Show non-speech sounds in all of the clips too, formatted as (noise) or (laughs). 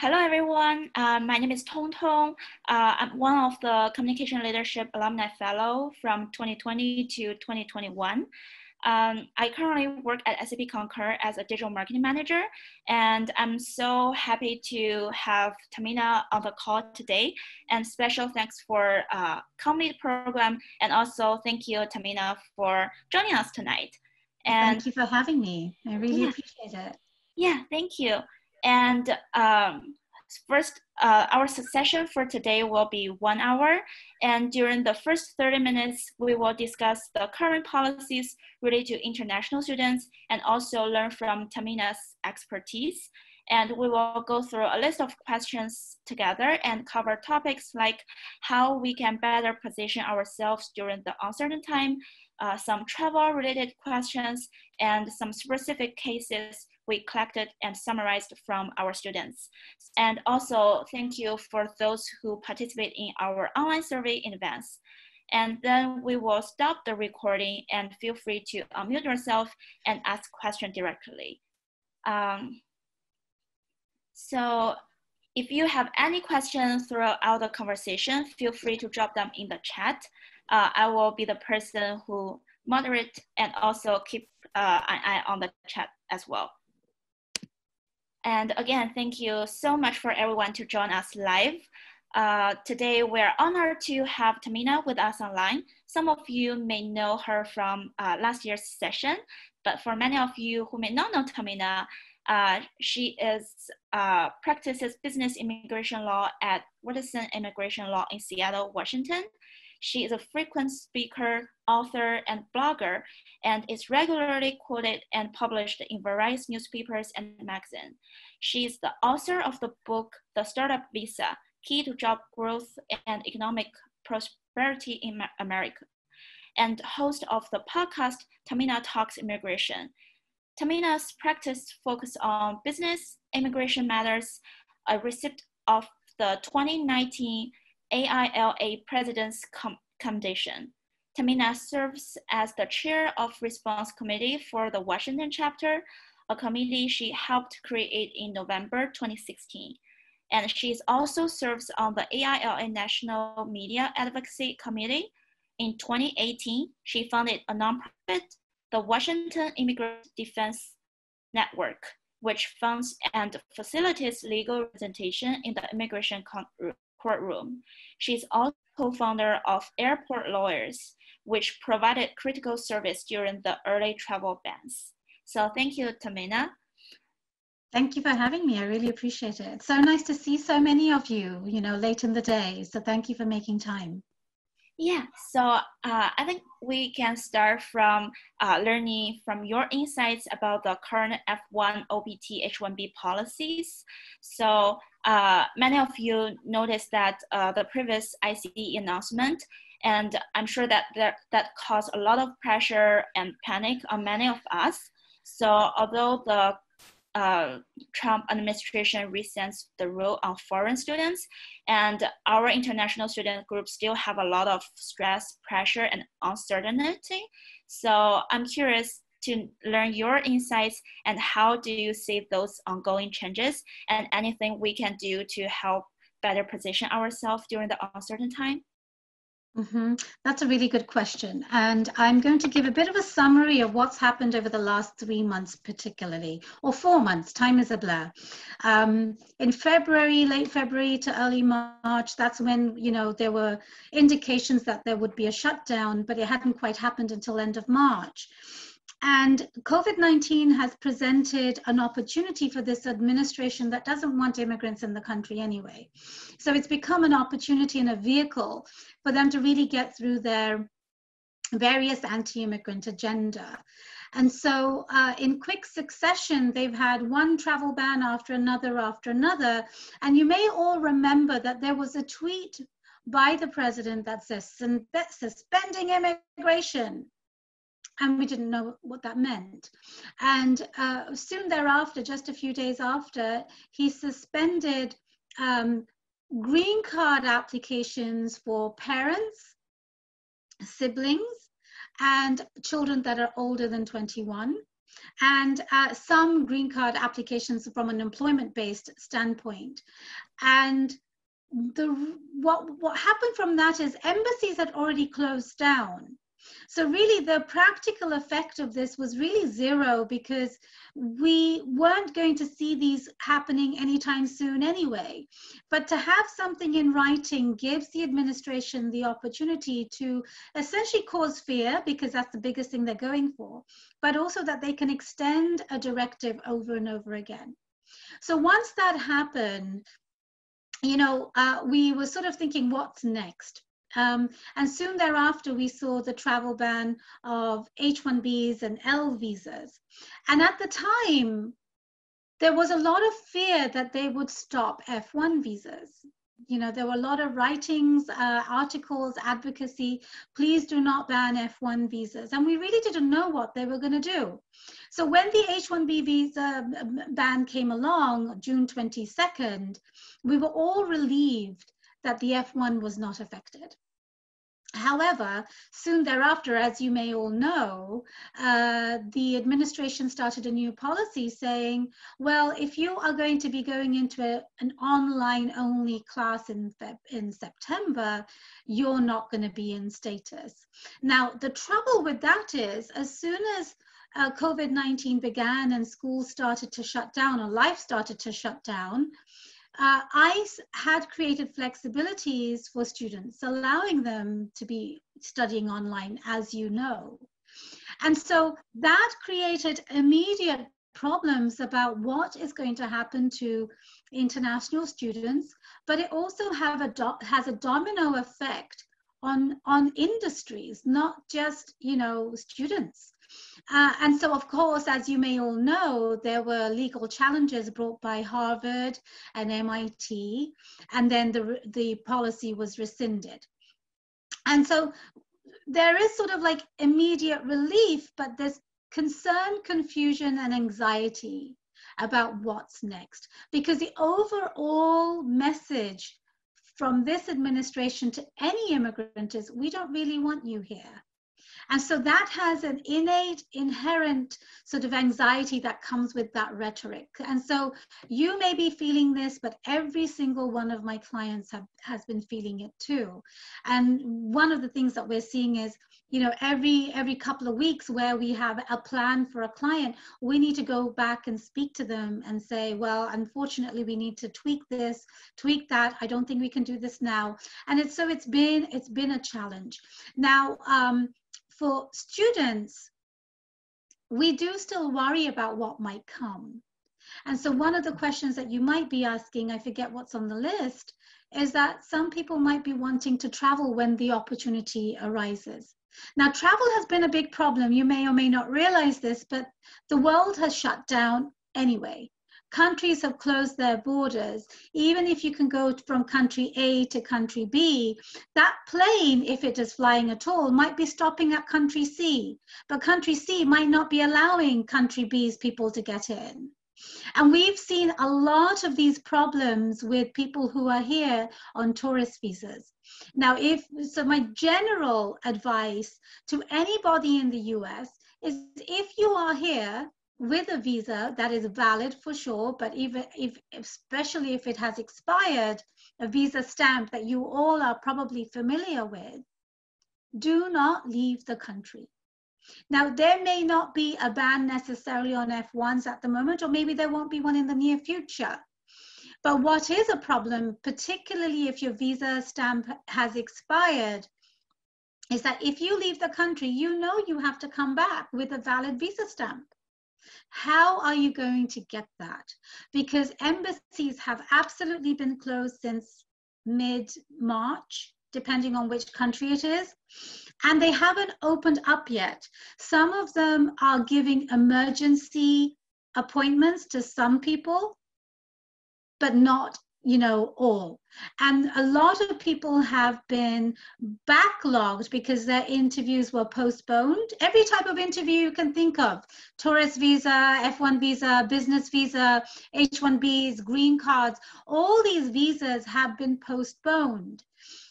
hello everyone. Uh, my name is Tong Tong. Uh, I'm one of the Communication Leadership Alumni Fellow from 2020 to 2021. Um, I currently work at SAP Concur as a digital marketing manager, and I'm so happy to have Tahmina on the call today. And special thanks for uh, coming to the program, and also thank you, Tahmina, for joining us tonight. And thank you for having me. I really yeah. appreciate it. Yeah, thank you. And um, first, uh, our session for today will be one hour. And during the first 30 minutes, we will discuss the current policies related to international students and also learn from Tahmina's expertise. And we will go through a list of questions together and cover topics like how we can better position ourselves during the uncertain time, uh, some travel related questions, and some specific cases we collected and summarized from our students. And also thank you for those who participate in our online survey in advance. And then we will stop the recording and feel free to unmute yourself and ask question directly. Um, so if you have any questions throughout the conversation, feel free to drop them in the chat. Uh, I will be the person who moderate and also keep uh, an eye on the chat as well. And again, thank you so much for everyone to join us live. Uh, today, we're honored to have Tahmina with us online. Some of you may know her from uh, last year's session, but for many of you who may not know Tahmina, uh, she is uh, practices business immigration law at Watson Immigration Law in Seattle, Washington. She is a frequent speaker, author, and blogger, and is regularly quoted and published in various newspapers and magazines. She is the author of the book, The Startup Visa, Key to Job Growth and Economic Prosperity in America, and host of the podcast, Tahmina Talks Immigration. Tahmina's practice focus on business, immigration matters, a recipient of the 2019 AILA President's Commendation. Tahmina serves as the chair of Response Committee for the Washington chapter, a committee she helped create in November 2016. And she also serves on the AILA National Media Advocacy Committee. In 2018, she founded a nonprofit, the Washington Immigrant Defense Network, which funds and facilitates legal representation in the immigration courtroom. She's also co-founder of Airport Lawyers, which provided critical service during the early travel bans. So thank you, Tahmina. Thank you for having me. I really appreciate it. It's so nice to see so many of you, you know, late in the day. So thank you for making time. Yeah, so uh, I think we can start from uh, learning from your insights about the current F1 OPT H1B policies. So uh, many of you noticed that uh, the previous ICE announcement, and I'm sure that that, that caused a lot of pressure and panic on many of us. So although the uh, Trump administration resents the rule on foreign students, and our international student group still have a lot of stress, pressure, and uncertainty. So I'm curious to learn your insights and how do you see those ongoing changes and anything we can do to help better position ourselves during the uncertain time? Mm-hmm. That's a really good question. And I'm going to give a bit of a summary of what's happened over the last three months, particularly, or four months. Time is a blur. Um, in February, late February to early March, that's when, you know, there were indications that there would be a shutdown, but it hadn't quite happened until end of March. And COVID 19 has presented an opportunity for this administration that doesn't want immigrants in the country anyway. So it's become an opportunity and a vehicle for them to really get through their various anti immigrant agenda. And so, uh, in quick succession, they've had one travel ban after another after another. And you may all remember that there was a tweet by the president that says suspending immigration and we didn't know what that meant. And uh, soon thereafter, just a few days after, he suspended um, green card applications for parents, siblings, and children that are older than 21. and uh, some green card applications from an employment based standpoint. And the what what happened from that is embassies had already closed down so really the practical effect of this was really zero because we weren't going to see these happening anytime soon anyway. But to have something in writing gives the administration the opportunity to essentially cause fear because that's the biggest thing they're going for, but also that they can extend a directive over and over again. So once that happened, you know, uh, we were sort of thinking, what's next? Um, and soon thereafter, we saw the travel ban of H-1Bs and L visas. And at the time, there was a lot of fear that they would stop F1 visas. You know, there were a lot of writings, uh, articles, advocacy. Please do not ban F1 visas. And we really didn't know what they were going to do. So when the H1B visa um, ban came along, June 22nd, we were all relieved that the F1 was not affected. However, soon thereafter, as you may all know, uh, the administration started a new policy saying, well, if you are going to be going into a, an online only class in, in September, you're not going to be in status. Now, the trouble with that is, as soon as uh, COVID 19 began and schools started to shut down or life started to shut down, uh, ICE had created flexibilities for students, allowing them to be studying online, as you know. And so that created immediate problems about what is going to happen to international students, but it also have a has a domino effect on, on industries, not just, you know, students. Uh, and so, of course, as you may all know, there were legal challenges brought by Harvard and MIT, and then the, the policy was rescinded. And so there is sort of like immediate relief, but there's concern, confusion, and anxiety about what's next. Because the overall message from this administration to any immigrant is we don't really want you here. And so that has an innate, inherent sort of anxiety that comes with that rhetoric. And so you may be feeling this, but every single one of my clients have, has been feeling it too. And one of the things that we're seeing is, you know, every every couple of weeks where we have a plan for a client, we need to go back and speak to them and say, well, unfortunately, we need to tweak this, tweak that. I don't think we can do this now. And it's so it's been it's been a challenge. Now, um, for students, we do still worry about what might come. And so one of the questions that you might be asking, I forget what's on the list, is that some people might be wanting to travel when the opportunity arises. Now, travel has been a big problem. You may or may not realize this, but the world has shut down anyway countries have closed their borders, even if you can go from country A to country B, that plane, if it is flying at all, might be stopping at country C. But country C might not be allowing country B's people to get in. And we've seen a lot of these problems with people who are here on tourist visas. Now, if so, my general advice to anybody in the US is if you are here with a visa that is valid for sure, but even if, especially if it has expired, a visa stamp that you all are probably familiar with, do not leave the country. Now, there may not be a ban necessarily on F1s at the moment, or maybe there won't be one in the near future. But what is a problem, particularly if your visa stamp has expired, is that if you leave the country, you know you have to come back with a valid visa stamp. How are you going to get that? Because embassies have absolutely been closed since mid March, depending on which country it is, and they haven't opened up yet. Some of them are giving emergency appointments to some people, but not you know, all. And a lot of people have been backlogged because their interviews were postponed. Every type of interview you can think of tourist visa, F1 visa, business visa, H1Bs, green cards all these visas have been postponed.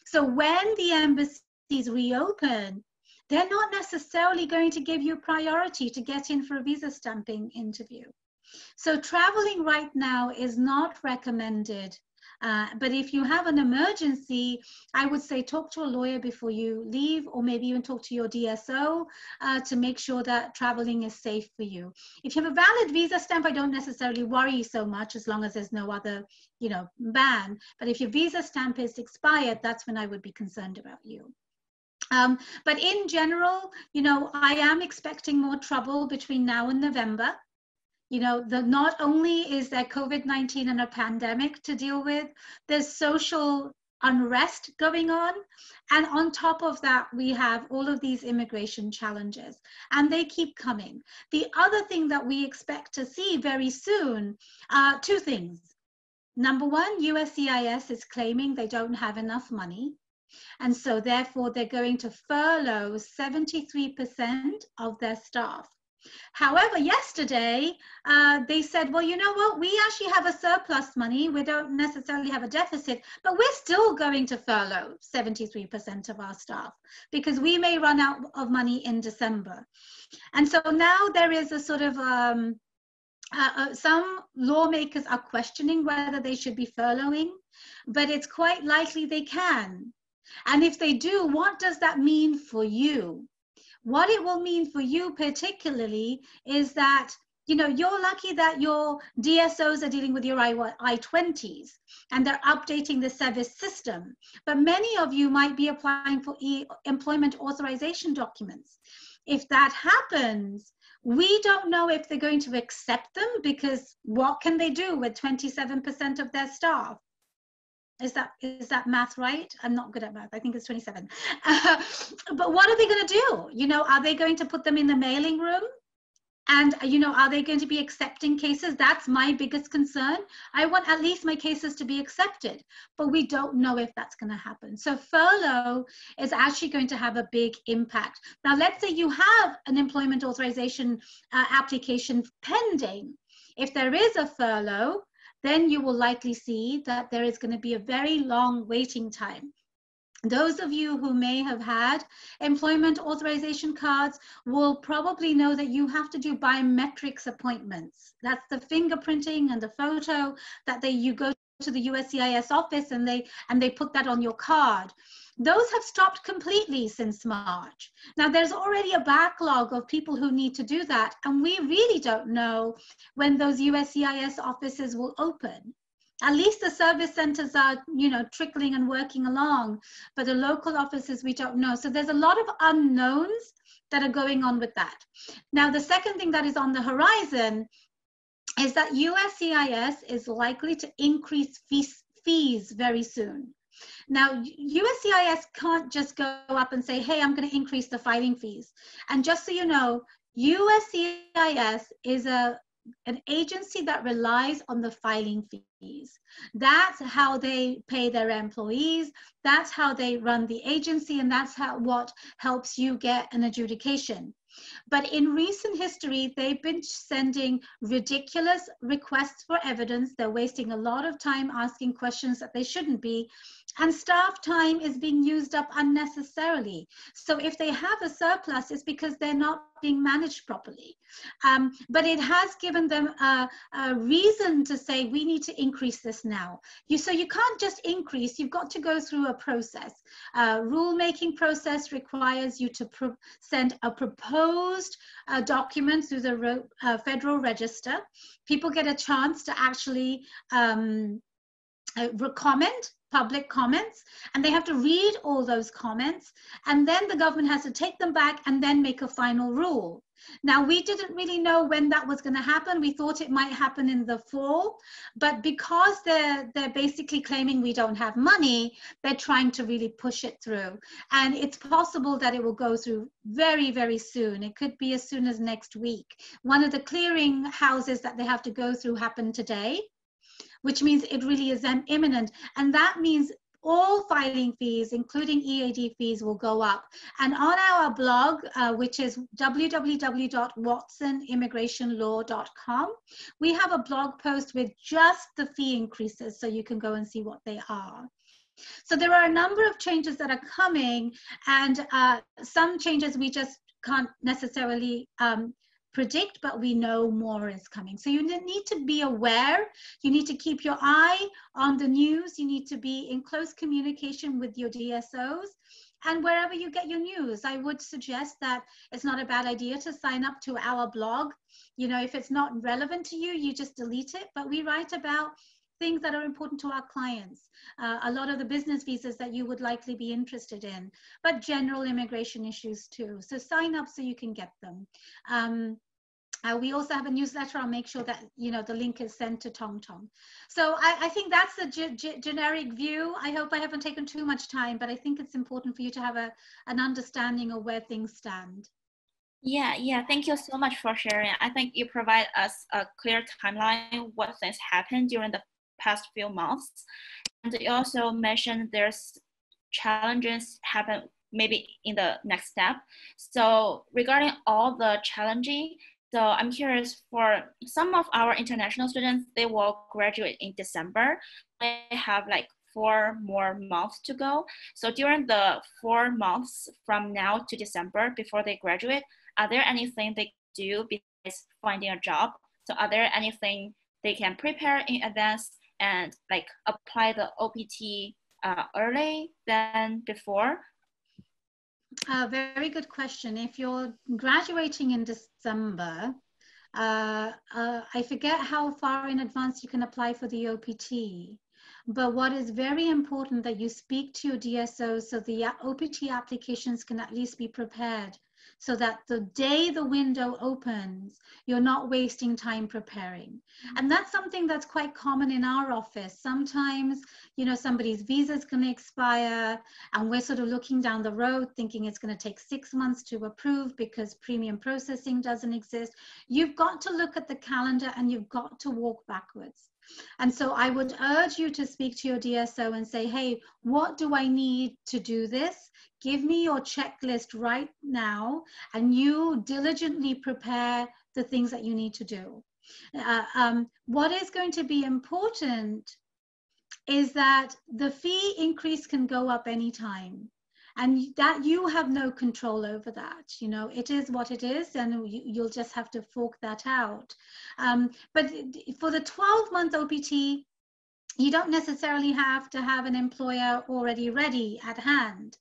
So when the embassies reopen, they're not necessarily going to give you priority to get in for a visa stamping interview. So traveling right now is not recommended uh, but if you have an emergency, I would say talk to a lawyer before you leave, or maybe even talk to your DSO uh, to make sure that traveling is safe for you. If you have a valid visa stamp, I don't necessarily worry so much as long as there's no other, you know, ban. But if your visa stamp is expired, that's when I would be concerned about you. Um, but in general, you know, I am expecting more trouble between now and November you know the not only is there covid-19 and a pandemic to deal with there's social unrest going on. And on top of that we have all of these immigration challenges and they keep coming. The other thing that we expect to see very soon are two things. Number one uscis is claiming they don't have enough money and so therefore they're going to furlough 73% of their staff However, yesterday uh, they said, well, you know what? We actually have a surplus money. We don't necessarily have a deficit, but we're still going to furlough 73% of our staff because we may run out of money in December. And so now there is a sort of um, uh, uh, some lawmakers are questioning whether they should be furloughing, but it's quite likely they can. And if they do, what does that mean for you? What it will mean for you particularly is that you know you're lucky that your dsos are dealing with your i20s and they're updating the SEVIS system. But many of you might be applying for e employment authorization documents. If that happens we don't know if they're going to accept them because what can they do with 27% of their staff is that is that math right? I'm not good at math. I think it's 27. Uh, (laughs) but what are they going to do? You know, are they going to put them in the mailing room? And you know, are they going to be accepting cases? That's my biggest concern. I want at least my cases to be accepted, but we don't know if that's going to happen. So furlough is actually going to have a big impact. Now, let's say you have an employment authorization uh, application pending. If there is a furlough, then you will likely see that there is going to be a very long waiting time. Those of you who may have had employment authorization cards will probably know that you have to do biometrics appointments. That's the fingerprinting and the photo that they you go to the USCIS office and they and they put that on your card those have stopped completely since March. Now, there's already a backlog of people who need to do that, and we really don't know when those USCIS offices will open. At least the service centers are, you know, trickling and working along, but the local offices, we don't know. So there's a lot of unknowns that are going on with that. Now, the second thing that is on the horizon is that USCIS is likely to increase fees, fees very soon. Now, USCIS can't just go up and say, hey, I'm going to increase the filing fees. And just so you know, USCIS is a an agency that relies on the filing fees. That's how they pay their employees. That's how they run the agency, and that's how what helps you get an adjudication. But in recent history, they've been sending ridiculous requests for evidence. They're wasting a lot of time asking questions that they shouldn't be. And staff time is being used up unnecessarily. So if they have a surplus, it's because they're not being managed properly. Um, but it has given them a, a, reason to say we need to increase this now. You, so you can't just increase, you've got to go through a process. Uh, rulemaking process requires you to send a proposed uh, document through the uh, Federal Register. People get a chance to actually um, uh, public comments and they have to read all those comments and then the government has to take them back and then make a final rule now we didn't really know when that was going to happen. We thought it might happen in the fall but because they're they're basically claiming we don't have money they're trying to really push it through. And it's possible that it will go through very very soon. It could be as soon as next week. One of the clearing houses that they have to go through happened today which means it really is imminent. And that means all filing fees, including EAD fees, will go up. And on our blog, uh, which is www.watsonimmigrationlaw.com, we have a blog post with just the fee increases, so you can go and see what they are. So there are a number of changes that are coming, and uh, some changes we just can't necessarily um, predict, but we know more is coming. So you need to be aware. You need to keep your eye on the news. You need to be in close communication with your DSOs. And wherever you get your news, I would suggest that it's not a bad idea to sign up to our blog. You know, if it's not relevant to you, you just delete it. But we write about things that are important to our clients, uh, a lot of the business visas that you would likely be interested in, but general immigration issues too. So sign up so you can get them. Um, uh, we also have a newsletter. I'll make sure that you know the link is sent to Tong Tong. So I, I think that's the generic view. I hope I haven't taken too much time, but I think it's important for you to have a, an understanding of where things stand. Yeah, yeah. Thank you so much for sharing. I think you provide us a clear timeline what things happened during the past few months, and you also mentioned there's challenges happen maybe in the next step. So regarding all the challenging, so I'm curious for some of our international students, they will graduate in December. They have like four more months to go. So during the four months from now to December before they graduate, are there anything they do besides finding a job? So are there anything they can prepare in advance and like apply the OPT uh, early than before? A very good question. If you're graduating in December, uh, uh, I forget how far in advance you can apply for the OPT. But what is very important that you speak to your DSO so the OPT applications can at least be prepared so that the day the window opens, you're not wasting time preparing. And mm-hmm. that's something that's quite common in our office. Sometimes, you know, somebody's visa is going to expire and we're sort of looking down the road thinking it's going to take six months to approve because premium processing doesn't exist. You've got to look at the calendar and you've got to walk backwards. And so I would urge you to speak to your DSO and say, hey, what do I need to do this? Give me your checklist right now, and you diligently prepare the things that you need to do. Uh, um, what is going to be important is that the fee increase can go up anytime and that you have no control over that you know it is what it is and you, will just have to fork that out um, but for the 12 month opt you don't necessarily have to have an employer already ready at hand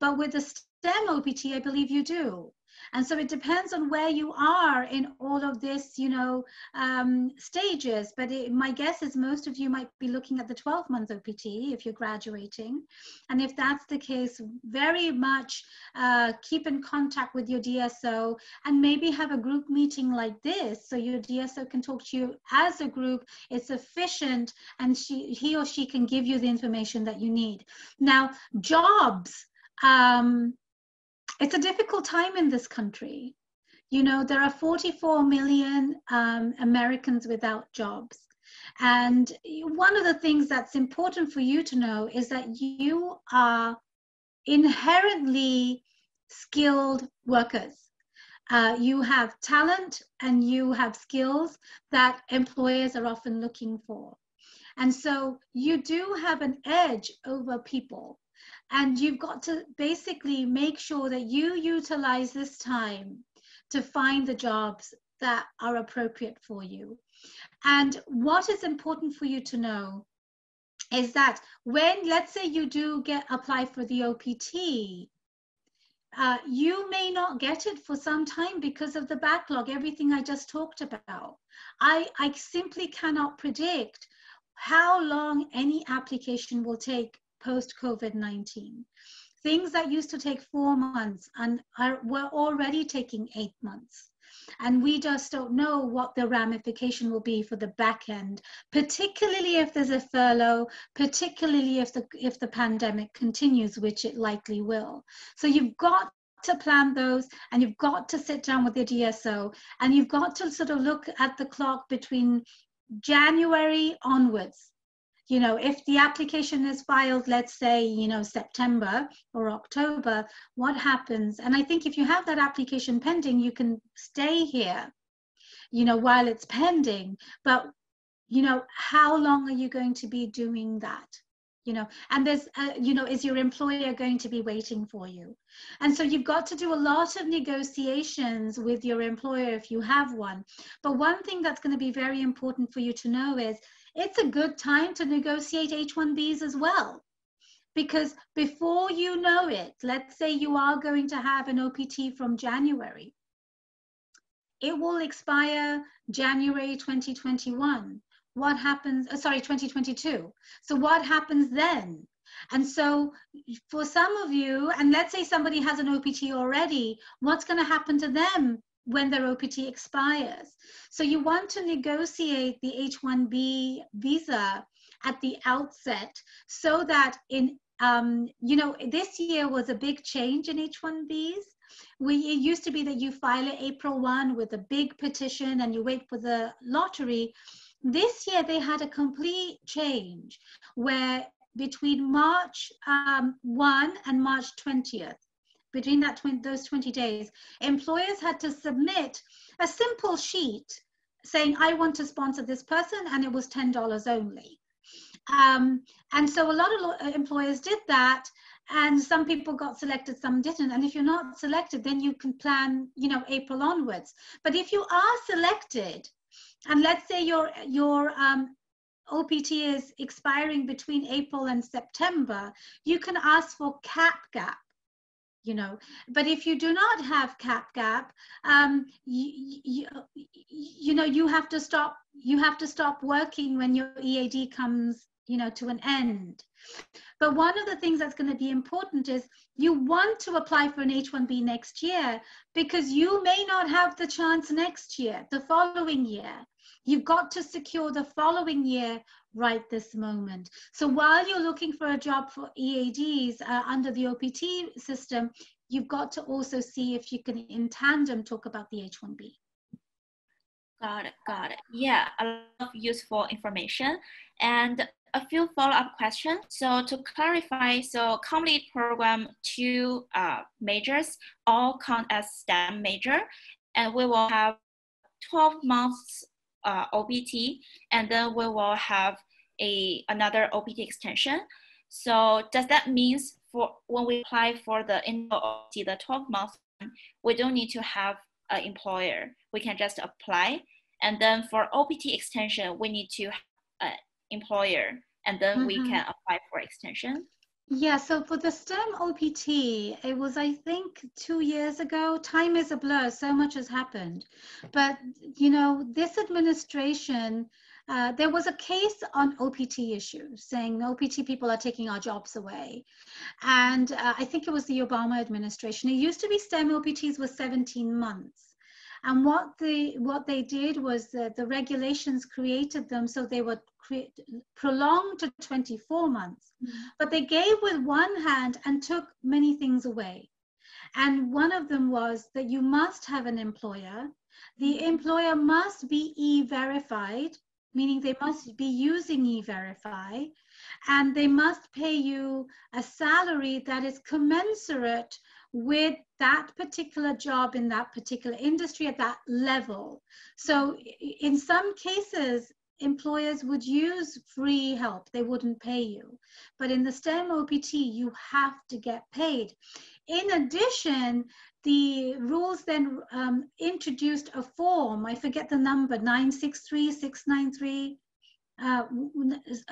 but with the STEM OPT, I believe you do. And so it depends on where you are in all of this, you know, um, stages. But it, my guess is most of you might be looking at the 12 month OPT if you're graduating. And if that's the case, very much uh, keep in contact with your DSO and maybe have a group meeting like this so your DSO can talk to you as a group. It's efficient and she, he or she can give you the information that you need. Now, jobs. Um, it's a difficult time in this country. You know, there are 44 million um, Americans without jobs. And one of the things that's important for you to know is that you are inherently skilled workers. Uh, you have talent and you have skills that employers are often looking for. And so you do have an edge over people and you've got to basically make sure that you utilize this time to find the jobs that are appropriate for you. And what is important for you to know is that when, let's say you do get apply for the OPT, uh, you may not get it for some time because of the backlog, everything I just talked about. I, I simply cannot predict how long any application will take post COVID 19. Things that used to take four months and are, were already taking eight months. And we just don't know what the ramification will be for the back end, particularly if there's a furlough, particularly if the, if the pandemic continues, which it likely will. So you've got to plan those and you've got to sit down with your DSO and you've got to sort of look at the clock between January onwards you know if the application is filed let's say you know september or october what happens? And i think if you have that application pending you can stay here you know while it's pending. But you know how long are you going to be doing that? You know and there's uh, you know is your employer going to be waiting for you? And so you've got to do a lot of negotiations with your employer if you have one. But one thing that's going to be very important for you to know is it's a good time to negotiate h1bs as well because before you know it let's say you are going to have an opt from january it will expire january 2021 what happens, uh, sorry, 2022. So what happens then? And so for some of you, and let's say somebody has an OPT already, what's going to happen to them when their OPT expires? So you want to negotiate the H-1B visa at the outset so that in um, you know, this year was a big change in H-1Bs. We, it used to be that you file it April 1 with a big petition and you wait for the lottery. This year they had a complete change where between March um, 1 and March 20th, between that those 20 days, employers had to submit a simple sheet saying, I want to sponsor this person, and it was $10 only. Um, and so a lot of uh, employers did that, and some people got selected, some didn't. And if you're not selected, then you can plan, you know, April onwards. But if you are selected, and let's say your your um, OPT is expiring between April and September, you can ask for cap gap. You know, but if you do not have cap gap, um, you, you, you know you have to stop. You have to stop working when your EAD comes, you know, to an end. But one of the things that's going to be important is you want to apply for an H1B next year because you may not have the chance next year, the following year. You've got to secure the following year right this moment. So while you're looking for a job for EADs uh, under the OPT system, you've got to also see if you can in tandem talk about the H1B. Got it, got it. Yeah, a lot of useful information. And a few follow-up questions. So to clarify, so complete program two uh, majors all count as STEM major, and we will have 12 months uh, OPT, and then we will have a another OPT extension. So does that mean for when we apply for the OPT, the 12 months, we don't need to have an employer. We can just apply. And then for OPT extension, we need to have an employer and then mm-hmm. we can apply for extension? Yeah, so for the STEM OPT, it was, I think, two years ago. Time is a blur, so much has happened. But, you know, this administration, uh, there was a case on OPT issues saying OPT people are taking our jobs away. And uh, I think it was the Obama administration. It used to be STEM OPTs was 17 months. And what the what they did was that the regulations created them so they were create, prolonged to 24 months. Mm-hmm. But they gave with one hand and took many things away. And one of them was that you must have an employer. The mm-hmm. employer must be e-verified, meaning they must be using e-verify, and they must pay you a salary that is commensurate with that particular job in that particular industry at that level. So in some cases, employers would use free help, they wouldn't pay you. But in the STEM OPT, you have to get paid. In addition, the rules then um, introduced a form, I forget the number, 963693 uh,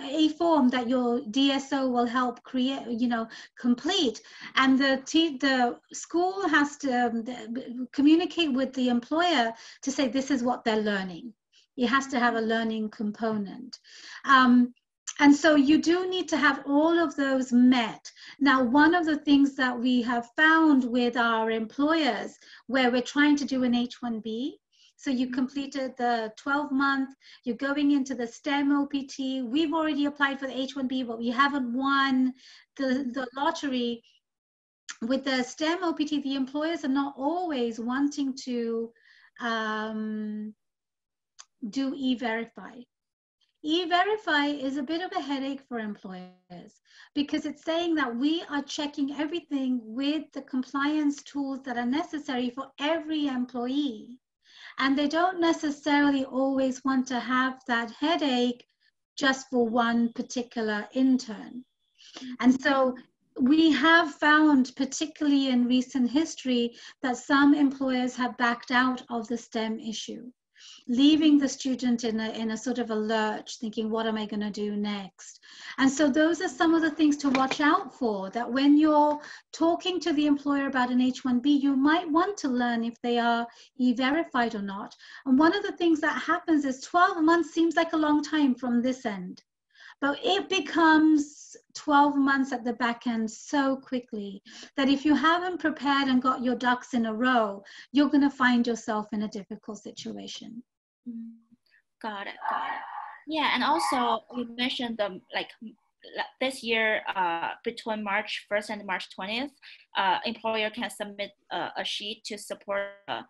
a form that your DSO will help create, you know, complete. And the, the school has to um, communicate with the employer to say this is what they're learning. It has to have a learning component. Um, and so you do need to have all of those met. Now, one of the things that we have found with our employers where we're trying to do an H1B so you completed the 12 month, you're going into the STEM OPT. We've already applied for the H1B, but we haven't won the, the lottery. With the STEM OPT, the employers are not always wanting to um, do e-verify. E-verify is a bit of a headache for employers because it's saying that we are checking everything with the compliance tools that are necessary for every employee. And they don't necessarily always want to have that headache just for one particular intern. And so we have found, particularly in recent history, that some employers have backed out of the STEM issue, leaving the student in a, in a sort of a lurch, thinking, what am I going to do next? And so those are some of the things to watch out for, that when you're talking to the employer about an H-1B, you might want to learn if they are E-verified or not. And one of the things that happens is 12 months seems like a long time from this end but it becomes 12 months at the back end so quickly that if you haven't prepared and got your ducks in a row, you're going to find yourself in a difficult situation. Mm-hmm. Got it. Got it. Yeah, and also you mentioned the like this year uh, between March 1st and March 20th, uh, employer can submit uh, a sheet to support uh,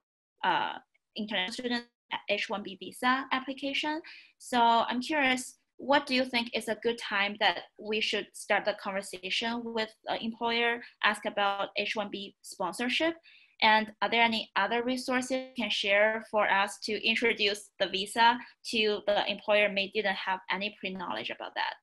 uh, international student H-1B visa application. So I'm curious, what do you think is a good time that we should start the conversation with the employer, ask about H-1B sponsorship? And are there any other resources you can share for us to introduce the visa to the employer may didn't have any pre-knowledge about that?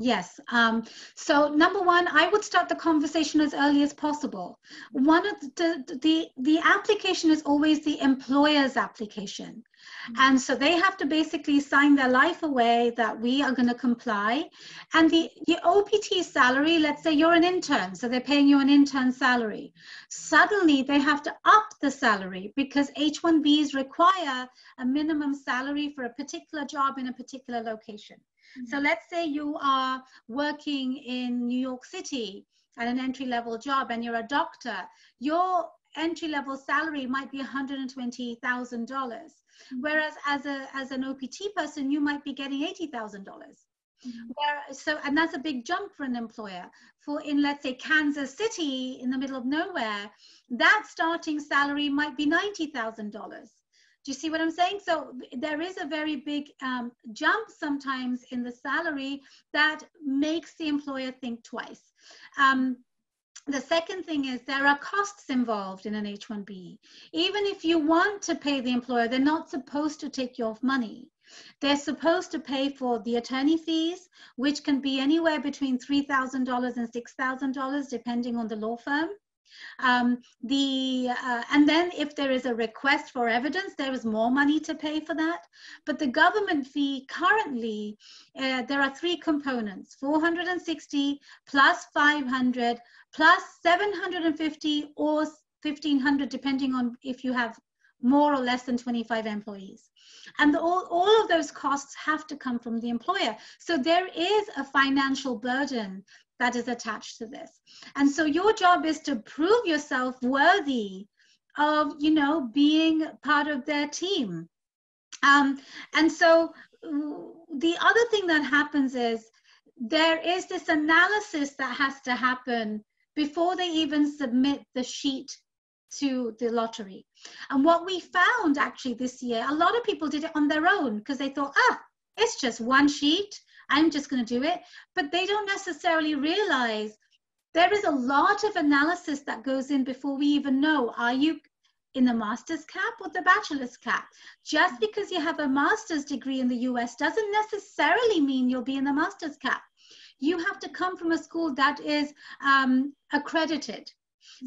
Yes. Um, so number one, I would start the conversation as early as possible. One of the the the application is always the employer's application, mm-hmm. and so they have to basically sign their life away that we are going to comply. And the the OPT salary, let's say you're an intern, so they're paying you an intern salary. Suddenly they have to up the salary because H-1Bs require a minimum salary for a particular job in a particular location. So let's say you are working in New York City at an entry level job and you're a doctor, your entry level salary might be $120,000. Mm-hmm. Whereas as a as an OPT person, you might be getting $80,000. Mm-hmm. Where, so and that's a big jump for an employer for in let's say kansas city in the middle of nowhere that starting salary might be $90000 do you see what I'm saying? So there is a very big um, jump sometimes in the salary that makes the employer think twice. Um, the second thing is there are costs involved in an H1B. Even if you want to pay the employer, they're not supposed to take your money. They're supposed to pay for the attorney fees, which can be anywhere between $3,000 and $6,000, depending on the law firm. Um, the uh, and then if there is a request for evidence, there is more money to pay for that. But the government fee currently, uh, there are three components: 460 plus 500 plus 750 or 1500, depending on if you have more or less than 25 employees. And the, all, all of those costs have to come from the employer. So there is a financial burden that is attached to this. And so your job is to prove yourself worthy of, you know, being part of their team. Um, and so the other thing that happens is there is this analysis that has to happen before they even submit the sheet to the lottery. And what we found actually this year, a lot of people did it on their own because they thought, ah, it's just one sheet. I'm just going to do it. But they don't necessarily realize there is a lot of analysis that goes in before we even know are you in the master's cap or the bachelor's cap? Just because you have a master's degree in the US doesn't necessarily mean you'll be in the master's cap. You have to come from a school that is um, accredited.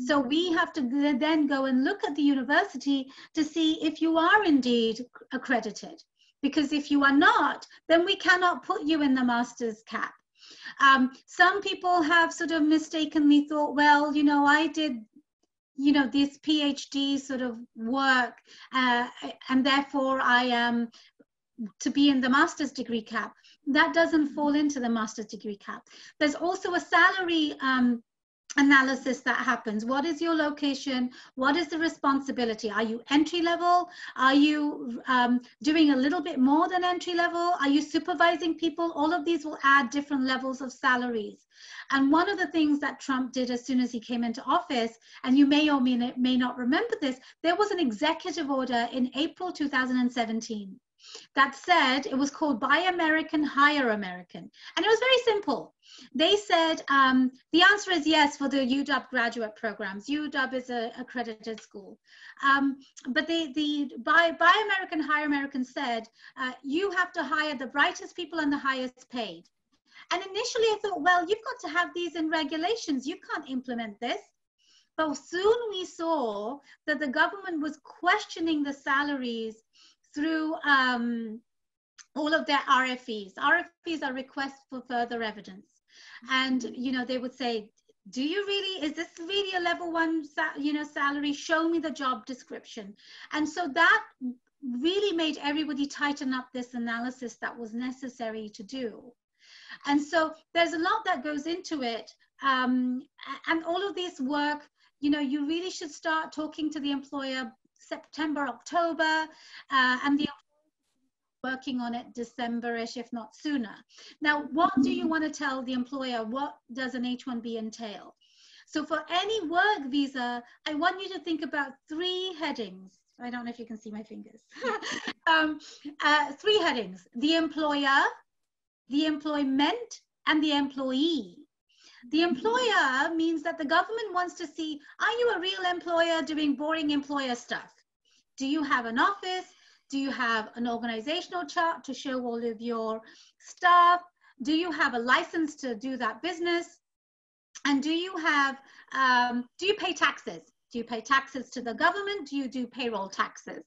So we have to then go and look at the university to see if you are indeed accredited because if you are not, then we cannot put you in the master's cap. Um, some people have sort of mistakenly thought, well, you know, I did, you know, this PhD sort of work, uh, and therefore I am to be in the master's degree cap. That doesn't fall into the master's degree cap. There's also a salary um, analysis that happens. What is your location? What is the responsibility? Are you entry level? Are you um, doing a little bit more than entry level? Are you supervising people? All of these will add different levels of salaries. And one of the things that trump did as soon as he came into office and you may or may, may not remember this there was an executive order in april 2017 that said it was called buy american hire american. And it was very simple they said um, the answer is yes for the UW graduate programs. UW is an accredited school. Um, but the, the Buy, Buy American, Hire American said uh, you have to hire the brightest people and the highest paid. And initially I thought, well, you've got to have these in regulations. You can't implement this. But soon we saw that the government was questioning the salaries through um, all of their RFEs. RFEs are requests for further evidence. And, you know, they would say, do you really, is this really a level one, you know, salary? Show me the job description. And so that really made everybody tighten up this analysis that was necessary to do. And so there's a lot that goes into it. Um, and all of this work, you know, you really should start talking to the employer September, October, uh, and the working on it December-ish, if not sooner. Now, what do you want to tell the employer? What does an H-1B entail? So for any work visa, I want you to think about three headings. I don't know if you can see my fingers. (laughs) um, uh, three headings, the employer, the employment, and the employee. The employer means that the government wants to see, are you a real employer doing boring employer stuff? Do you have an office? Do you have an organizational chart to show all of your staff? Do you have a license to do that business? And do you have, um, do you pay taxes? Do you pay taxes to the government? Do you do payroll taxes?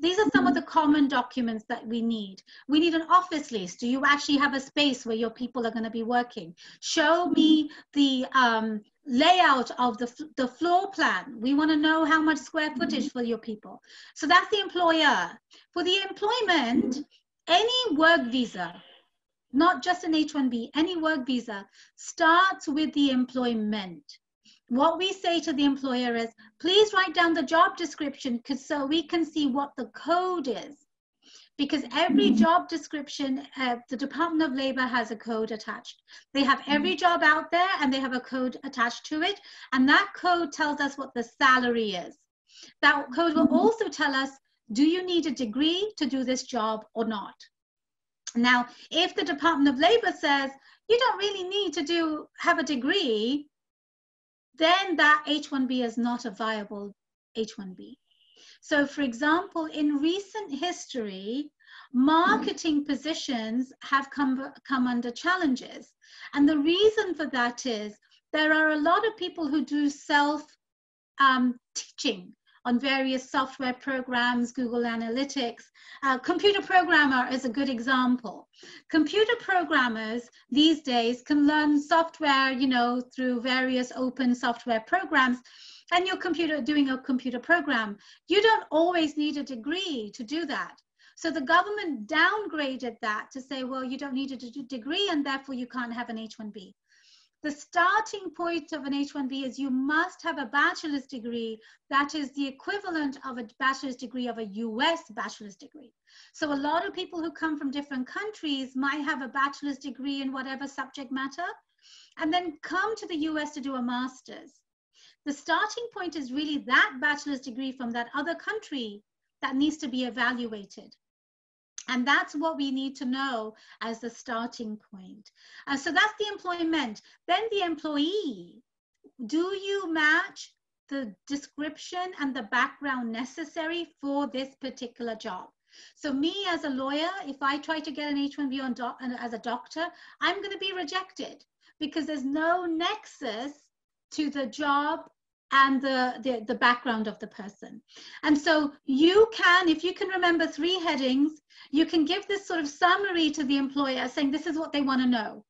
These are some of the common documents that we need. We need an office lease. Do you actually have a space where your people are going to be working? Show me the um, layout of the, the floor plan. We want to know how much square footage mm-hmm. for your people. So that's the employer. For the employment, any work visa, not just an H-1B, any work visa starts with the employment. What we say to the employer is, please write down the job description because so we can see what the code is because every mm-hmm. job description, uh, the Department of Labor has a code attached. They have every mm-hmm. job out there and they have a code attached to it. And that code tells us what the salary is. That code will mm-hmm. also tell us, do you need a degree to do this job or not? Now, if the Department of Labor says, you don't really need to do have a degree, then that H-1B is not a viable H-1B. So for example, in recent history, marketing positions have come, come under challenges. And the reason for that is there are a lot of people who do self um, teaching on various software programs, Google Analytics. Uh, computer programmer is a good example. Computer programmers these days can learn software, you know, through various open software programs and your computer doing a computer program. You don't always need a degree to do that. So the government downgraded that to say, well, you don't need a degree and therefore you can't have an H-1B. The starting point of an H-1B is you must have a bachelor's degree that is the equivalent of a bachelor's degree of a US bachelor's degree. So a lot of people who come from different countries might have a bachelor's degree in whatever subject matter and then come to the US to do a master's the starting point is really that bachelor's degree from that other country that needs to be evaluated. And that's what we need to know as the starting point. Uh, so that's the employment. Then the employee. Do you match the description and the background necessary for this particular job? So me as a lawyer, if I try to get an H-1B on doc, as a doctor, I'm going to be rejected because there's no nexus to the job and the, the, the, background of the person. And so you can, if you can remember three headings, you can give this sort of summary to the employer saying this is what they want to know.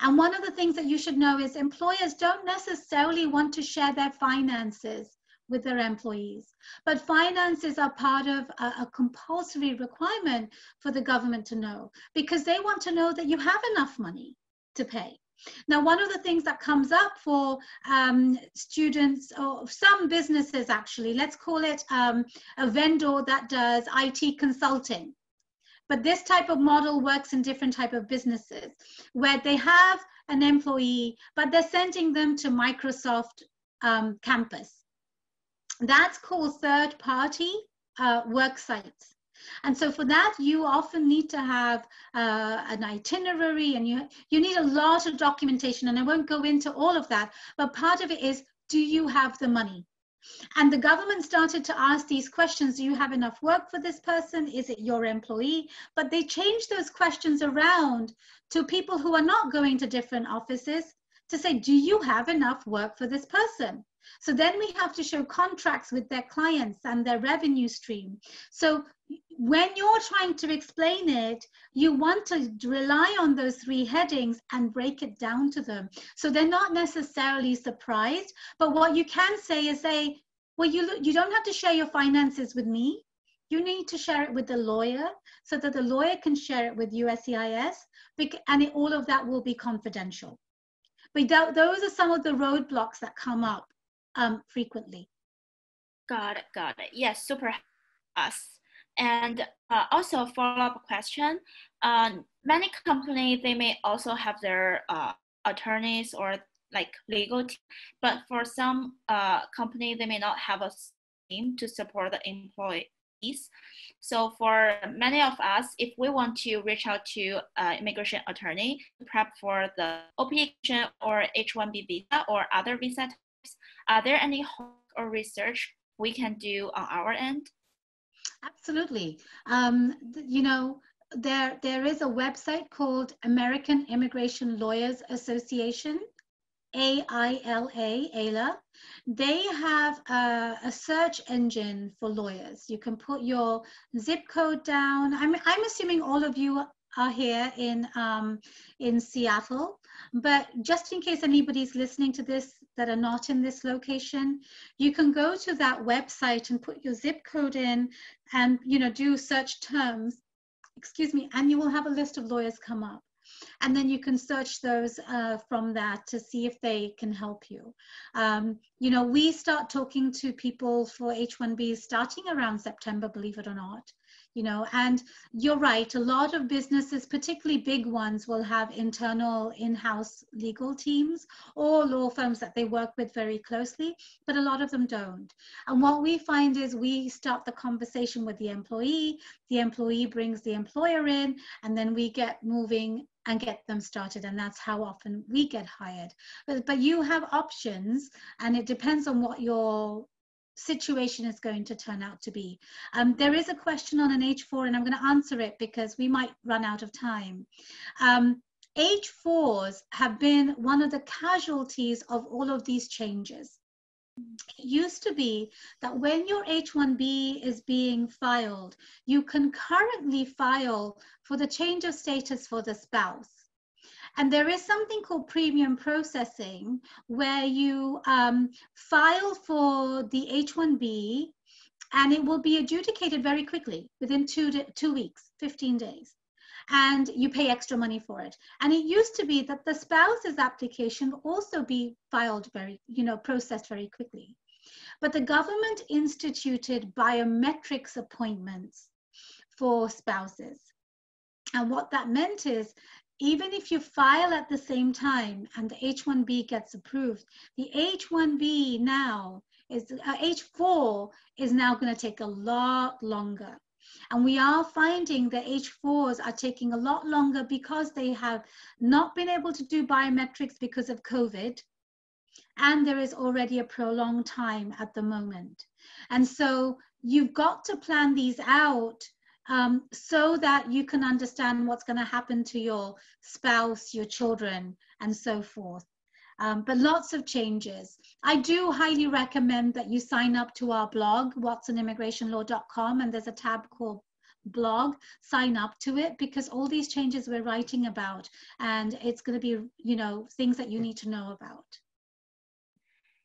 And one of the things that you should know is employers don't necessarily want to share their finances with their employees. But finances are part of a, a, compulsory requirement for the government to know because they want to know that you have enough money to pay. Now, one of the things that comes up for um, students or some businesses actually, let's call it um, a vendor that does IT consulting. But this type of model works in different type of businesses where they have an employee, but they're sending them to Microsoft um, campus. That's called third party uh, work sites. And so for that, you often need to have uh, an itinerary and you, you need a lot of documentation. And I won't go into all of that, but part of it is, do you have the money? And the government started to ask these questions Do you have enough work for this person? Is it your employee? But they changed those questions around to people who are not going to different offices to say, Do you have enough work for this person? So then we have to show contracts with their clients and their revenue stream. So when you're trying to explain it, you want to rely on those three headings and break it down to them. So they're not necessarily surprised, but what you can say is say, well, you, you don't have to share your finances with me. You need to share it with the lawyer so that the lawyer can share it with USCIS and it, all of that will be confidential. But those are some of the roadblocks that come up um, frequently. Got it, got it. Yes, super us. And uh, also a follow-up question. Um, many companies, they may also have their uh, attorneys or like legal team, but for some uh, company, they may not have a team to support the employees. So for many of us, if we want to reach out to uh, immigration attorney to prep for the OPT or H-1B visa or other visa are there any or research we can do on our end? Absolutely. Um, you know, there there is a website called American Immigration Lawyers Association, AILA, AILA. They have a, a, search engine for lawyers. You can put your zip code down. I'm, I'm assuming all of you are here in um, in Seattle. But just in case anybody's listening to this that are not in this location, you can go to that website and put your zip code in and you know do search terms, excuse me, and you will have a list of lawyers come up. And then you can search those uh, from that to see if they can help you. Um, you know, we start talking to people for H1Bs starting around September, believe it or not you know and you're right a lot of businesses particularly big ones will have internal in-house legal teams or law firms that they work with very closely but a lot of them don't. And what we find is we start the conversation with the employee the employee brings the employer in and then we get moving and get them started and that's how often we get hired. But, but you have options and it depends on what your situation is going to turn out to be. Um, there is a question on an H4 and I'm going to answer it because we might run out of time. Um, H4s have been one of the casualties of all of these changes. It used to be that when your H1B is being filed, you concurrently file for the change of status for the spouse. And there is something called premium processing where you um, file for the H1B and it will be adjudicated very quickly within two, two weeks, 15 days. And you pay extra money for it. And it used to be that the spouse's application would also be filed very, you know, processed very quickly. But the government instituted biometrics appointments for spouses. And what that meant is even if you file at the same time and the H1B gets approved, the H1B now is uh, H4 is now going to take a lot longer. And we are finding that H4s are taking a lot longer because they have not been able to do biometrics because of COVID. And there is already a prolonged time at the moment. And so you've got to plan these out um, so that you can understand what's going to happen to your spouse, your children, and so forth. Um, but lots of changes. I do highly recommend that you sign up to our blog, watsonimmigrationlaw.com, and there's a tab called blog sign up to it because all these changes we're writing about and it's going to be you know things that you need to know about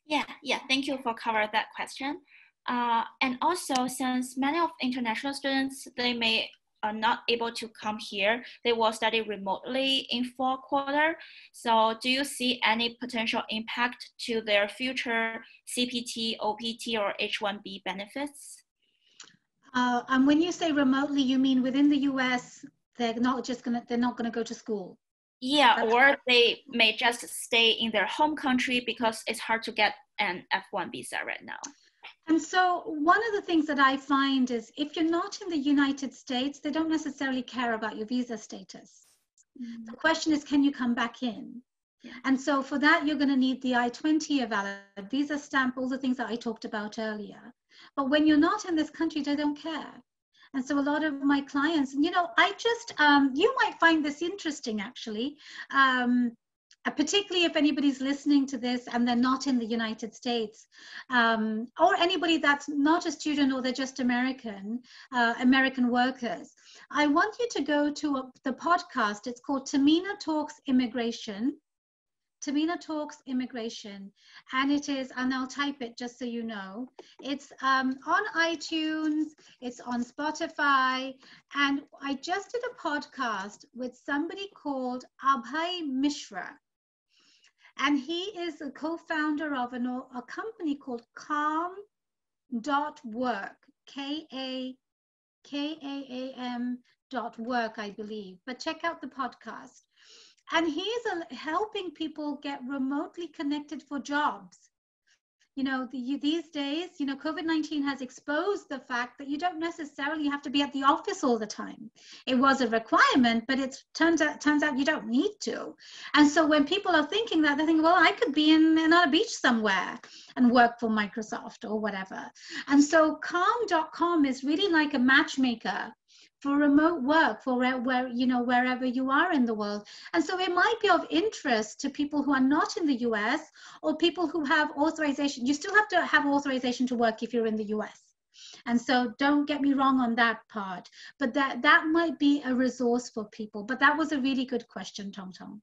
yeah yeah thank you for covering that question uh, and also, since many of international students, they may are not able to come here, they will study remotely in fall quarter. So do you see any potential impact to their future CPT, OPT, or H-1B benefits? Uh, and when you say remotely, you mean within the US, they're not just gonna, they're not gonna go to school? Yeah, That's or they may just stay in their home country because it's hard to get an F1 visa right now. And so, one of the things that I find is if you're not in the United States, they don't necessarily care about your visa status. Mm. The question is, can you come back in? Yeah. And so for that, you're going to need the I-20 a valid visa stamp, all the things that I talked about earlier. But when you're not in this country, they don't care. And so a lot of my clients, you know, I just, um, you might find this interesting actually. Um, particularly if anybody's listening to this and they're not in the United States, um, or anybody that's not a student or they're just American, uh, American workers, I want you to go to a, the podcast. It's called Tahmina Talks Immigration. Tahmina Talks Immigration, and it is, and I'll type it just so you know. It's um, on iTunes, it's on Spotify, and I just did a podcast with somebody called Abhay Mishra. And he is a co-founder of an, a company called Kaam dot work k-a k-a-a-m dot work i believe. But check out the podcast. And he's uh, helping people get remotely connected for jobs you know the, these days you know covid-19 has exposed the fact that you don't necessarily have to be at the office all the time. It was a requirement but it turns out turns out you don't need to. And so when people are thinking that they think, well i could be in, in on a beach somewhere and work for microsoft or whatever. And so calm.com is really like a matchmaker for remote work for where, where, you know wherever you are in the world. And so it might be of interest to people who are not in the us or people who have authorization. You still have to have authorization to work if you're in the us and so don't get me wrong on that part but that that might be a resource for people. But that was a really good question Tong Tong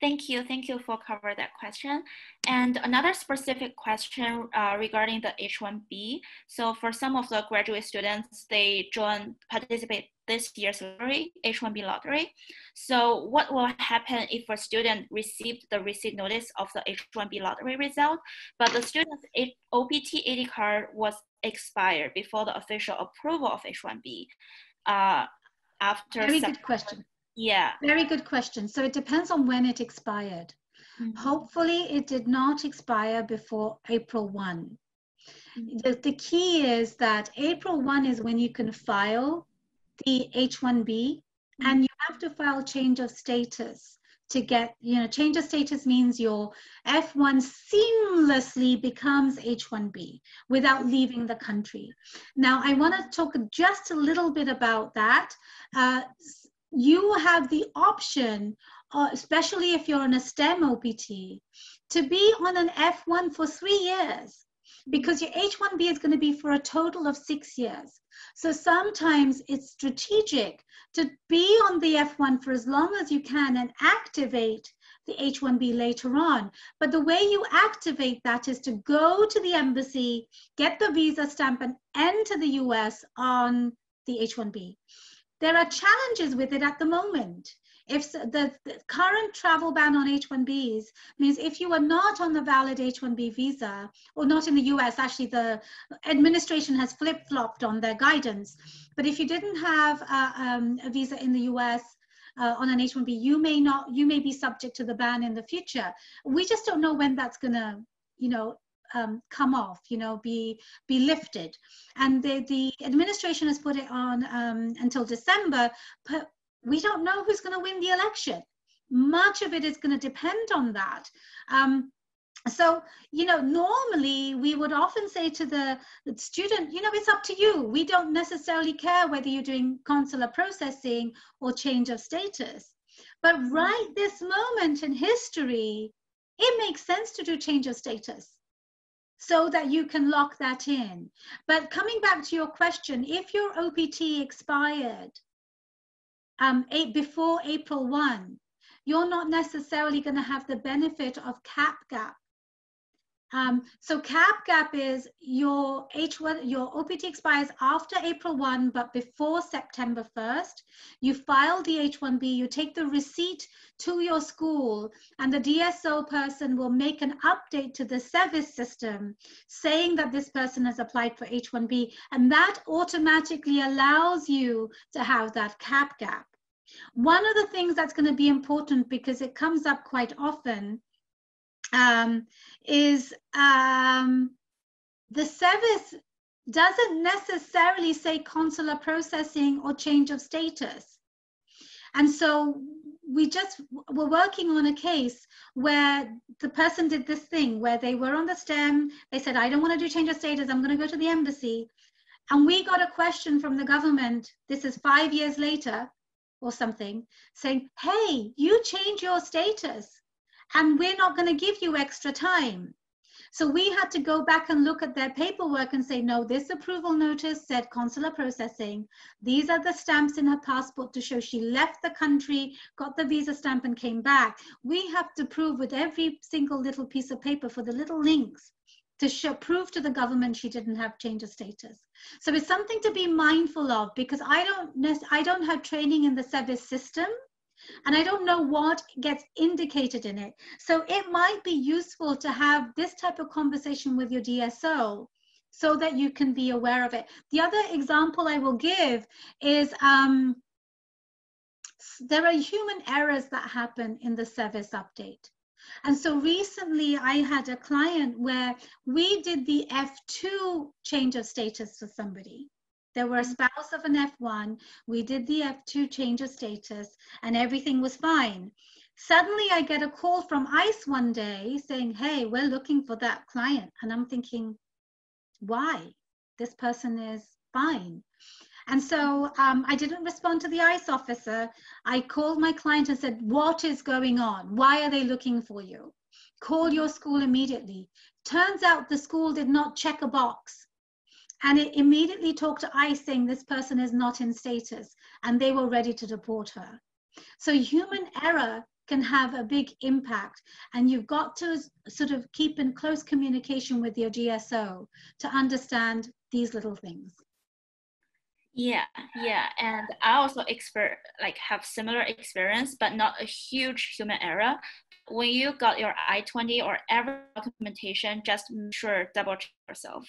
Thank you. Thank you for cover that question. And another specific question uh, regarding the H-1B. So for some of the graduate students, they join, participate this year's lottery, H-1B lottery. So what will happen if a student received the receipt notice of the H-1B lottery result, but the student's OPT AD card was expired before the official approval of H-1B? Uh, after Very good question. Yeah. Very good question. So it depends on when it expired. Mm-hmm. Hopefully, it did not expire before April 1. Mm-hmm. The, the key is that April 1 is when you can file the H1B mm-hmm. and you have to file change of status to get, you know, change of status means your F1 seamlessly becomes H1B without leaving the country. Now, I want to talk just a little bit about that. Uh, you have the option, uh, especially if you're on a STEM OPT, to be on an F1 for three years because your H1B is going to be for a total of six years. So sometimes it's strategic to be on the F1 for as long as you can and activate the H1B later on. But the way you activate that is to go to the embassy, get the visa stamp, and enter the US on the H1B. There are challenges with it at the moment. If the, the, current travel ban on H-1Bs means if you are not on the valid H-1B visa or not in the US, actually the administration has flip-flopped on their guidance. But if you didn't have a, um, a visa in the US, uh, on an H-1B, you may not, you may be subject to the ban in the future. We just don't know when that's gonna, you know, um, come off, you know, be be lifted. And the, the administration has put it on um, until December, but we don't know who's going to win the election. Much of it is going to depend on that. Um, so you know normally we would often say to the, the, student you know it's up to you we don't necessarily care whether you're doing consular processing or change of status but right this moment in history it makes sense to do change of status so that you can lock that in. But coming back to your question, if your OPT expired um, eight, before April 1, you're not necessarily going to have the benefit of cap gap um, so cap gap is your H1, your OPT expires after April 1, but before September 1st. You file the H1B, you take the receipt to your school, and the DSO person will make an update to the SEVIS system saying that this person has applied for H1B, and that automatically allows you to have that cap gap. One of the things that's going to be important because it comes up quite often um, is um, the service doesn't necessarily say consular processing or change of status. And so we just were working on a case where the person did this thing where they were on the stem they said i don't want to do change of status i'm going to go to the embassy and we got a question from the government this is five years later or something saying hey you change your status and we're not going to give you extra time so we had to go back and look at their paperwork and say, no, this approval notice said consular processing. These are the stamps in her passport to show she left the country, got the visa stamp and came back. We have to prove with every single little piece of paper for the little links to show, prove to the government she didn't have change of status. So it's something to be mindful of because I don't, I don't have training in the SEVIS system and I don't know what gets indicated in it. So it might be useful to have this type of conversation with your DSO so that you can be aware of it. The other example I will give is um, there are human errors that happen in the service update. And so recently I had a client where we did the F2 change of status for somebody. They were a spouse of an F1. We did the F2 change of status and everything was fine. Suddenly I get a call from ICE one day saying, hey, we're looking for that client. And I'm thinking, why? This person is fine. And so um, I didn't respond to the ICE officer. I called my client and said, What is going on? Why are they looking for you? Call your school immediately. Turns out the school did not check a box and it immediately talked to ICE saying this person is not in status and they were ready to deport her. So human error can have a big impact and you've got to sort of keep in close communication with your DSO to understand these little things. Yeah, yeah, and I also expert like have similar experience, but not a huge human error. When you got your I twenty or every documentation, just make sure double check yourself.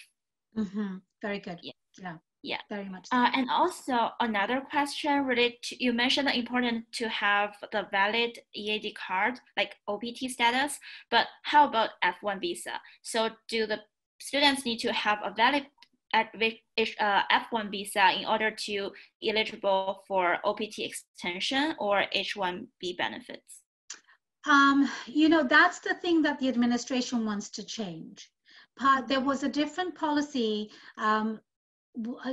Mm-hmm. Very good. Yeah. Yeah. Yeah. Very much. So. Uh, and also another question related to, you mentioned the important to have the valid EAD card, like OPT status, but how about F1 visa? So do the students need to have a valid uh, F1 visa in order to eligible for OPT extension or H1B benefits? Um, you know, that's the thing that the administration wants to change there was a different policy. Um,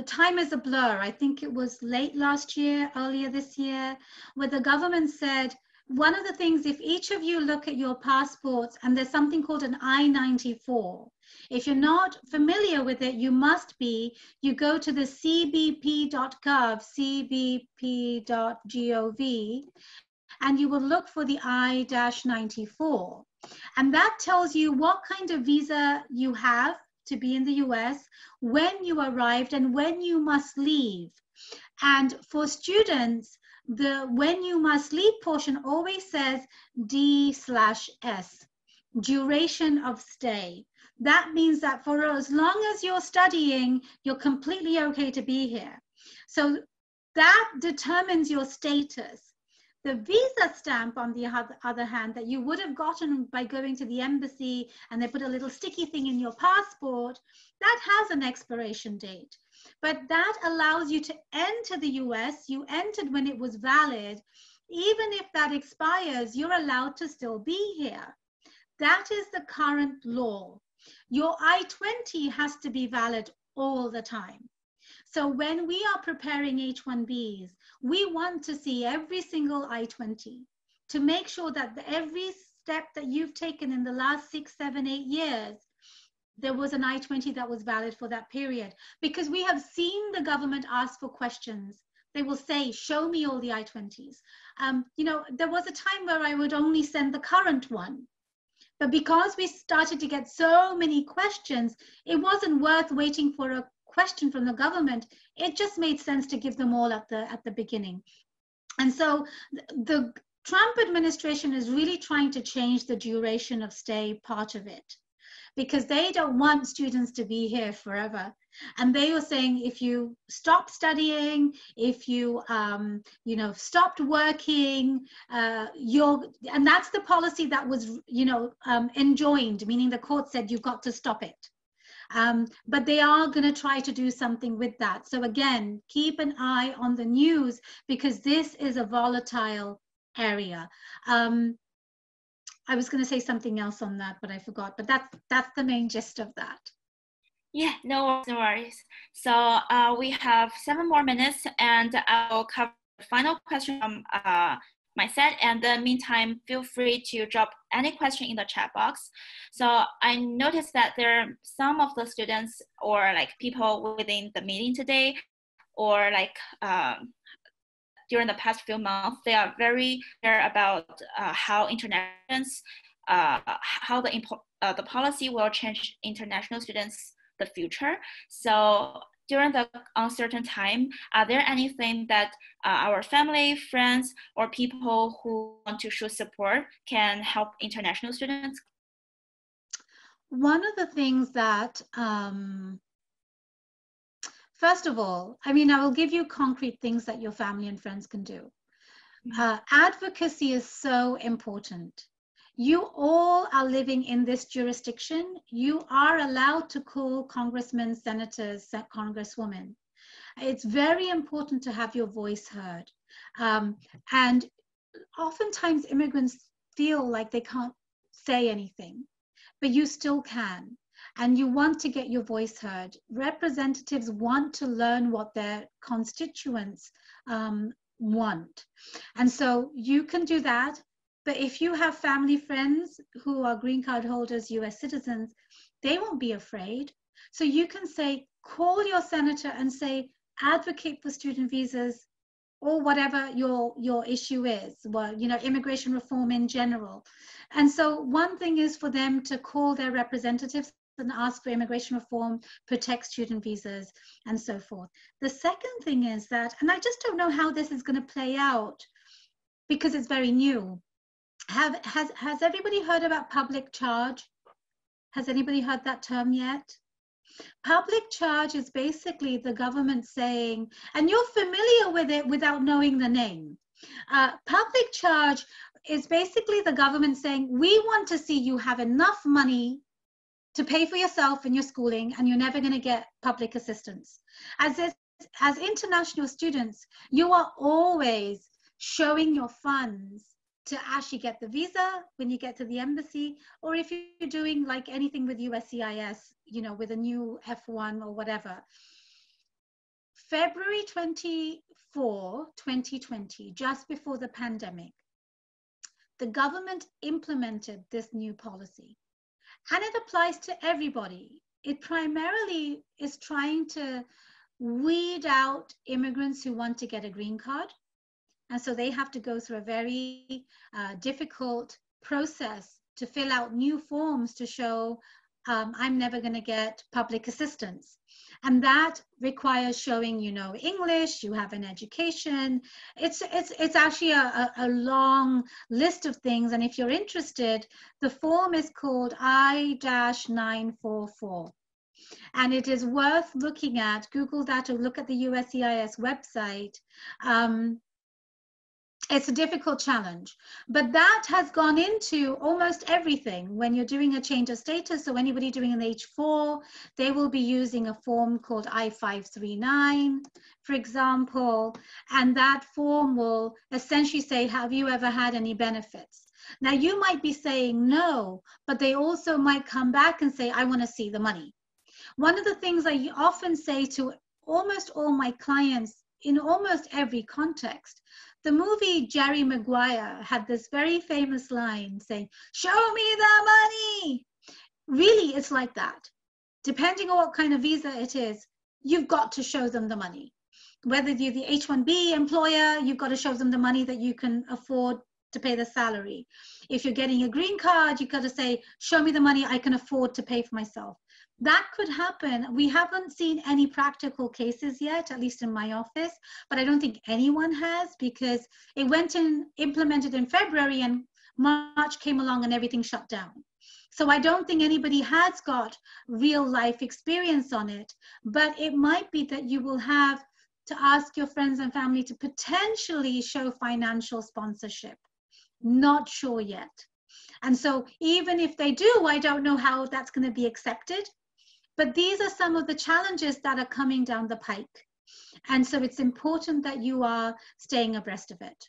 time is a blur. I think it was late last year, earlier this year, where the government said, one of the things, if each of you look at your passports and there's something called an I-94, if you're not familiar with it, you must be, you go to the cbp.gov, cbp.gov, and you will look for the I-94. And that tells you what kind of visa you have to be in the US, when you arrived, and when you must leave. And for students, the when you must leave portion always says D slash S, duration of stay. That means that for as long as you're studying, you're completely okay to be here. So that determines your status. The visa stamp, on the other hand, that you would have gotten by going to the embassy and they put a little sticky thing in your passport, that has an expiration date. But that allows you to enter the US. You entered when it was valid. Even if that expires, you're allowed to still be here. That is the current law. Your I 20 has to be valid all the time. So when we are preparing H1Bs, we want to see every single I-20 to make sure that every step that you've taken in the last six, seven, eight years, there was an I-20 that was valid for that period. Because we have seen the government ask for questions. They will say, show me all the I-20s. Um, you know, there was a time where I would only send the current one. But because we started to get so many questions, it wasn't worth waiting for a question from the government, it just made sense to give them all at the at the beginning. And so the Trump administration is really trying to change the duration of stay part of it because they don't want students to be here forever. And they were saying if you stop studying, if you um, you know stopped working, uh, you're and that's the policy that was you know um, enjoined, meaning the court said you've got to stop it. Um, but they are going to try to do something with that. So again, keep an eye on the news because this is a volatile area. Um, I was going to say something else on that, but I forgot. But that's that's the main gist of that. Yeah, no worries. So uh, we have seven more minutes, and I will cover the final question from uh, my set. And the meantime, feel free to drop any question in the chat box. So I noticed that there are some of the students or like people within the meeting today, or like um, during the past few months, they are very clear about uh, how internationals, uh, how the, uh, the policy will change international students the future. So during the uncertain time, are there anything that uh, our family, friends, or people who want to show support can help international students? One of the things that, um, first of all, I mean, I will give you concrete things that your family and friends can do. Mm-hmm. Uh, advocacy is so important you all are living in this jurisdiction. You are allowed to call congressmen, senators, congresswomen. It's very important to have your voice heard. Um, and oftentimes immigrants feel like they can't say anything, but you still can. And you want to get your voice heard. Representatives want to learn what their constituents um, want. And so you can do that. But if you have family friends who are green card holders, US citizens, they won't be afraid. So you can say, call your senator and say, advocate for student visas or whatever your your issue is well you know immigration reform in general and so one thing is for them to call their representatives and ask for immigration reform protect student visas and so forth the second thing is that and i just don't know how this is going to play out because it's very new have has has everybody heard about public charge? Has anybody heard that term yet? Public charge is basically the government saying, and you're familiar with it without knowing the name. Uh, public charge is basically the government saying, we want to see you have enough money to pay for yourself and your schooling, and you're never going to get public assistance. As, as international students, you are always showing your funds to actually get the visa when you get to the embassy, or if you're doing like anything with USCIS, you know, with a new F1 or whatever. February 24, 2020, just before the pandemic, the government implemented this new policy. And it applies to everybody. It primarily is trying to weed out immigrants who want to get a green card and so they have to go through a very uh, difficult process to fill out new forms to show um, I'm never going to get public assistance. And that requires showing you know English, you have an education. It's, it's, it's actually a, a, long list of things. And if you're interested, the form is called I-944. And it is worth looking at, Google that or look at the USCIS website. Um, it's a difficult challenge. But that has gone into almost everything. When you're doing a change of status so anybody doing an h4 they will be using a form called i539 for example. And that form will essentially say have you ever had any benefits? Now you might be saying no but they also might come back and say i want to see the money. One of the things i often say to almost all my clients in almost every context the movie Jerry Maguire had this very famous line saying, Show me the money. Really, it's like that. Depending on what kind of visa it is, you've got to show them the money. Whether you're the H 1B employer, you've got to show them the money that you can afford to pay the salary. If you're getting a green card, you've got to say, Show me the money I can afford to pay for myself that could happen. We haven't seen any practical cases yet, at least in my office, but I don't think anyone has because it went in implemented in February and March came along and everything shut down. So I don't think anybody has got real life experience on it, but it might be that you will have to ask your friends and family to potentially show financial sponsorship. Not sure yet. And so even if they do, I don't know how that's going to be accepted but these are some of the challenges that are coming down the pike. And so it's important that you are staying abreast of it.